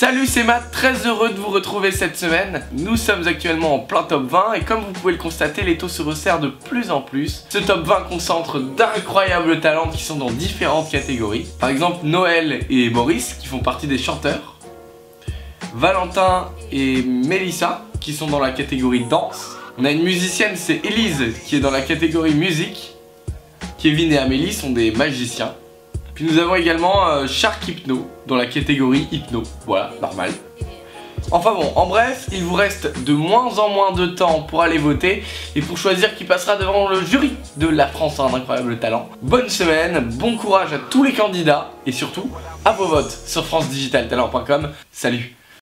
Salut c'est Matt, très heureux de vous retrouver cette semaine. Nous sommes actuellement en plein top 20 et comme vous pouvez le constater, les taux se resserrent de plus en plus. Ce top 20 concentre d'incroyables talents qui sont dans différentes catégories. Par exemple Noël et Boris qui font partie des chanteurs. Valentin et Melissa qui sont dans la catégorie danse. On a une musicienne, c'est Elise qui est dans la catégorie musique. Kevin et Amélie sont des magiciens. Puis nous avons également euh, Shark Hypno dans la catégorie Hypno. Voilà, normal. Enfin bon, en bref, il vous reste de moins en moins de temps pour aller voter et pour choisir qui passera devant le jury de la France en incroyable talent. Bonne semaine, bon courage à tous les candidats et surtout à vos votes sur francedigitaltalent.com. Salut